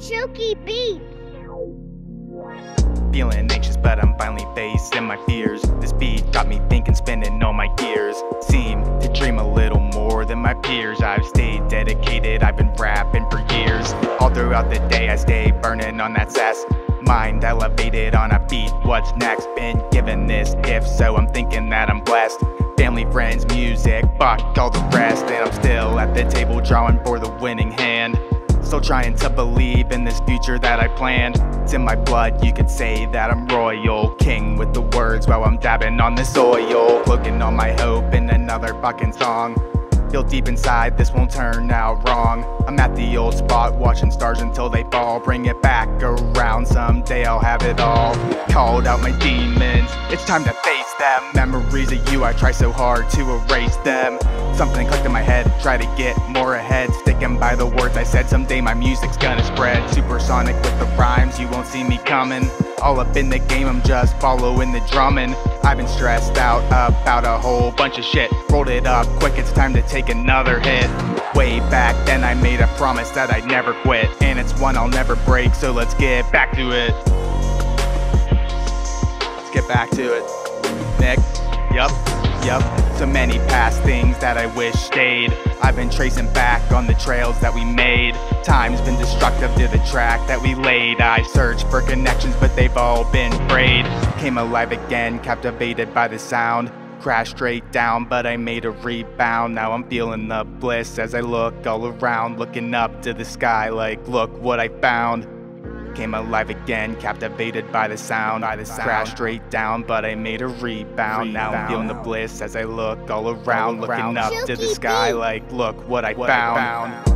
Chuki beat. Feeling anxious, but I'm finally facing my fears. This beat got me thinking, spinning all my gears. Peers. I've stayed dedicated, I've been rapping for years. All throughout the day, I stay burning on that sass. Mind elevated on a beat, what's next? Been given this gift, so I'm thinking that I'm blessed. Family, friends, music, fuck all the rest. And I'm still at the table drawing for the winning hand. Still trying to believe in this future that I planned. It's in my blood, you could say that I'm royal. King with the words while I'm dabbing on the soil. Looking on my hope in another fucking song. Feel deep inside, this won't turn out wrong. I'm at the old spot, watching stars until they fall. Bring it back around, someday I'll have it all. Called out my demons, it's time to face them. Memories of you, I try so hard to erase them. Something clicked in my head, try to get more ahead. Sticking by the words I said, someday my music's gonna spread. Supersonic with the rhymes, you won't see me coming. All up in the game, I'm just following the drumming. I've been stressed out about a whole bunch of shit. Rolled it up quick, it's time to take another hit. Way back then, I made a promise that I'd never quit. And it's one I'll never break, so let's get back to it. Back to it. Nick, yup, yup. So many past things that I wish stayed. I've been tracing back on the trails that we made. Time's been destructive to the track that we laid. I searched for connections, but they've all been frayed. Came alive again, captivated by the sound. Crashed straight down, but I made a rebound. Now I'm feeling the bliss as I look all around, looking up to the sky like, look what I found. Came alive again, captivated by the sound. I crashed straight down, but I made a rebound. Now I'm feeling the bliss as I look all around, looking up to the sky like, look what I found.